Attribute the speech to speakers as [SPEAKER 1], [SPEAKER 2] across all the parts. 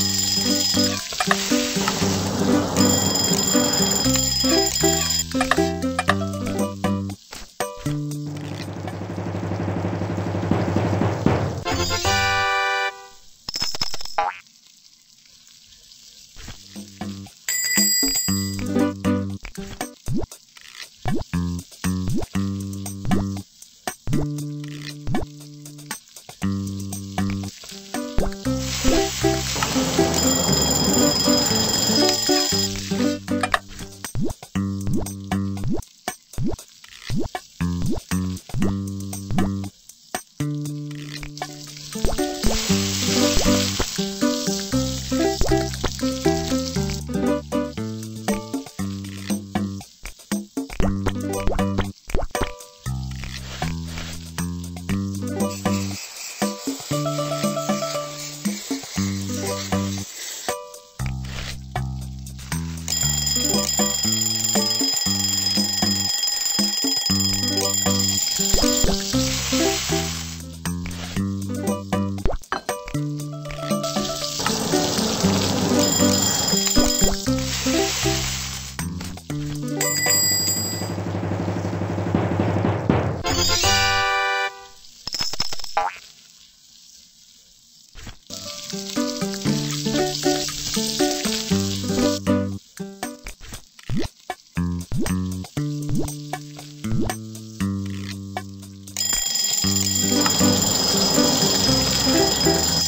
[SPEAKER 1] Música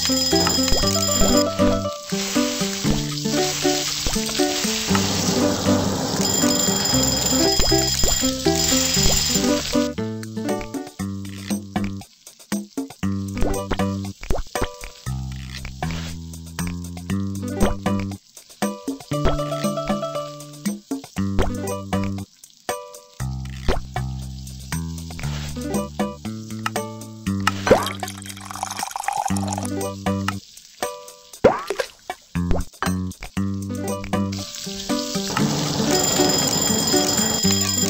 [SPEAKER 1] Música Thank you.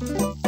[SPEAKER 1] Thank you.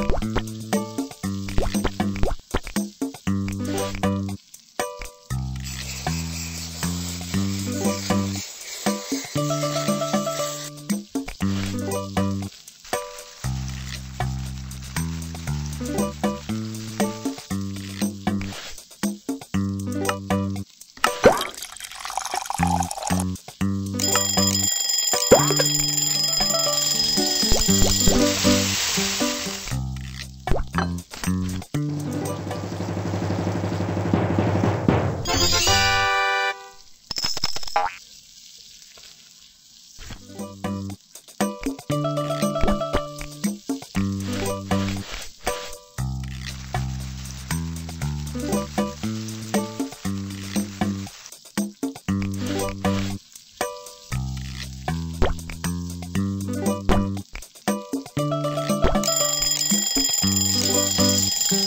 [SPEAKER 1] you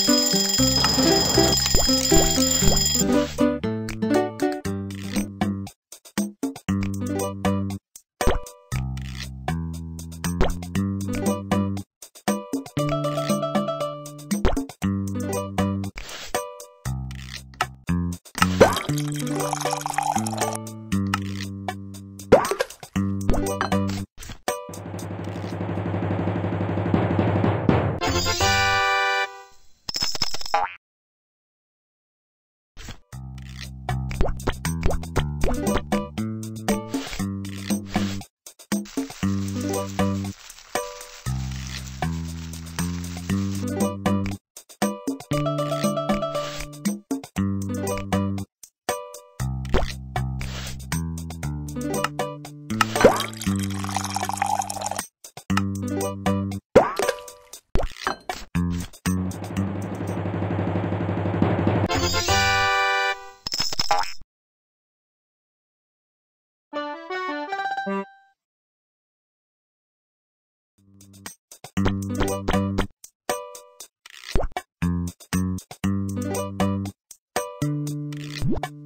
[SPEAKER 1] you